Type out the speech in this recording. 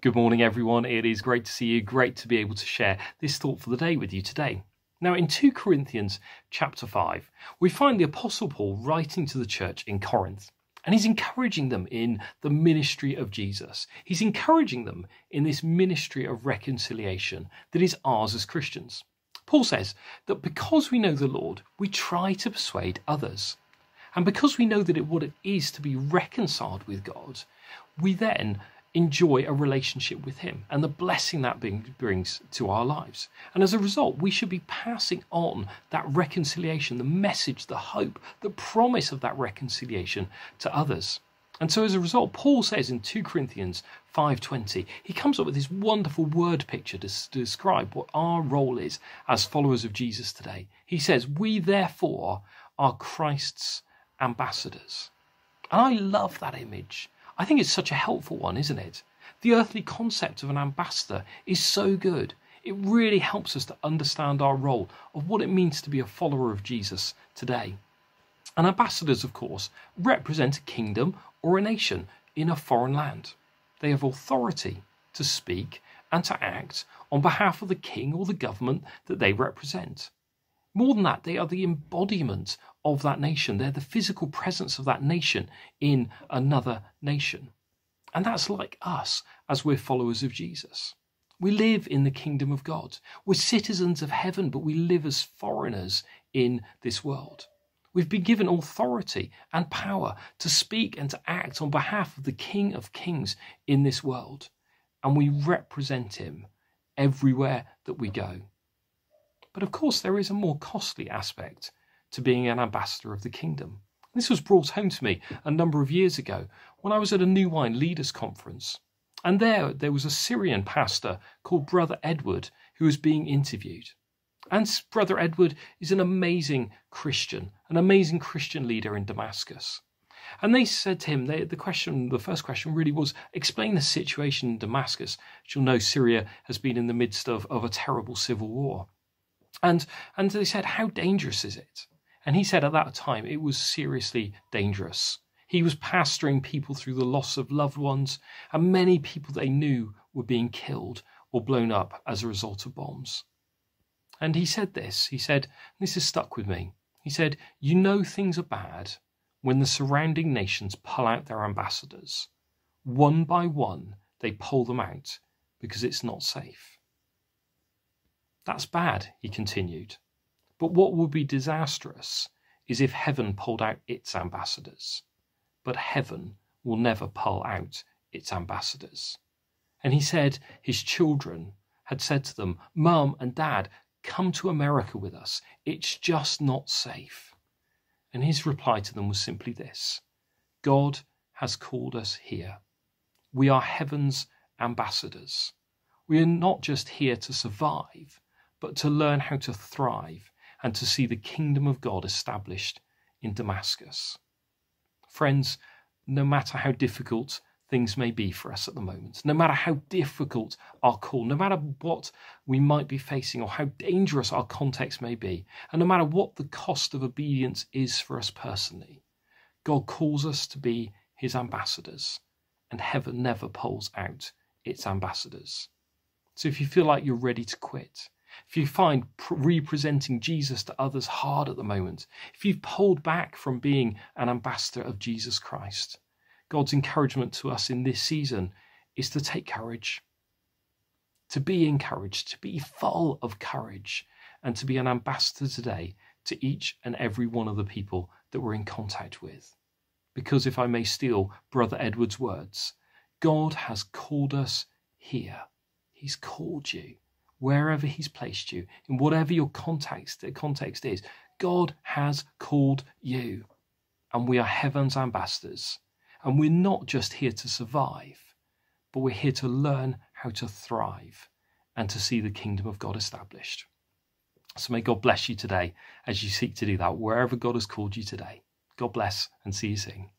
Good morning, everyone. It is great to see you. Great to be able to share this thought for the day with you today. Now, in 2 Corinthians chapter 5, we find the Apostle Paul writing to the church in Corinth. And he's encouraging them in the ministry of Jesus. He's encouraging them in this ministry of reconciliation that is ours as Christians. Paul says that because we know the Lord, we try to persuade others. And because we know that it, what it is to be reconciled with God, we then enjoy a relationship with Him and the blessing that being, brings to our lives. And as a result, we should be passing on that reconciliation, the message, the hope, the promise of that reconciliation to others. And so as a result, Paul says in 2 Corinthians 5:20, he comes up with this wonderful word picture to, to describe what our role is as followers of Jesus today. He says, "We therefore are Christ's ambassadors." And I love that image I think it's such a helpful one, isn't it? The earthly concept of an ambassador is so good. It really helps us to understand our role of what it means to be a follower of Jesus today. And ambassadors, of course, represent a kingdom or a nation in a foreign land. They have authority to speak and to act on behalf of the king or the government that they represent. More than that, they are the embodiment of that nation. They're the physical presence of that nation in another nation. And that's like us as we're followers of Jesus. We live in the kingdom of God. We're citizens of heaven, but we live as foreigners in this world. We've been given authority and power to speak and to act on behalf of the King of Kings in this world. And we represent him everywhere that we go. But of course, there is a more costly aspect to being an ambassador of the kingdom. This was brought home to me a number of years ago when I was at a New Wine Leaders Conference. And there, there was a Syrian pastor called Brother Edward who was being interviewed. And Brother Edward is an amazing Christian, an amazing Christian leader in Damascus. And they said to him, they, the question, the first question really was, explain the situation in Damascus. As you'll know, Syria has been in the midst of, of a terrible civil war. And, and they said, How dangerous is it? And he said at that time it was seriously dangerous. He was pastoring people through the loss of loved ones, and many people they knew were being killed or blown up as a result of bombs. And he said this he said, This has stuck with me. He said, You know things are bad when the surrounding nations pull out their ambassadors. One by one, they pull them out because it's not safe. That's bad, he continued. But what would be disastrous is if heaven pulled out its ambassadors. But heaven will never pull out its ambassadors. And he said his children had said to them, Mum and Dad, come to America with us. It's just not safe. And his reply to them was simply this God has called us here. We are heaven's ambassadors. We are not just here to survive, but to learn how to thrive and to see the kingdom of God established in Damascus. Friends, no matter how difficult things may be for us at the moment, no matter how difficult our call, no matter what we might be facing or how dangerous our context may be, and no matter what the cost of obedience is for us personally, God calls us to be his ambassadors, and heaven never pulls out its ambassadors. So if you feel like you're ready to quit, if you find representing Jesus to others hard at the moment, if you've pulled back from being an ambassador of Jesus Christ, God's encouragement to us in this season is to take courage, to be encouraged, to be full of courage, and to be an ambassador today to each and every one of the people that we're in contact with. Because if I may steal Brother Edward's words, God has called us here. He's called you wherever He's placed you, in whatever your context, context is, God has called you. And we are heaven's ambassadors. And we're not just here to survive, but we're here to learn how to thrive and to see the kingdom of God established. So may God bless you today as you seek to do that, wherever God has called you today. God bless and see you soon.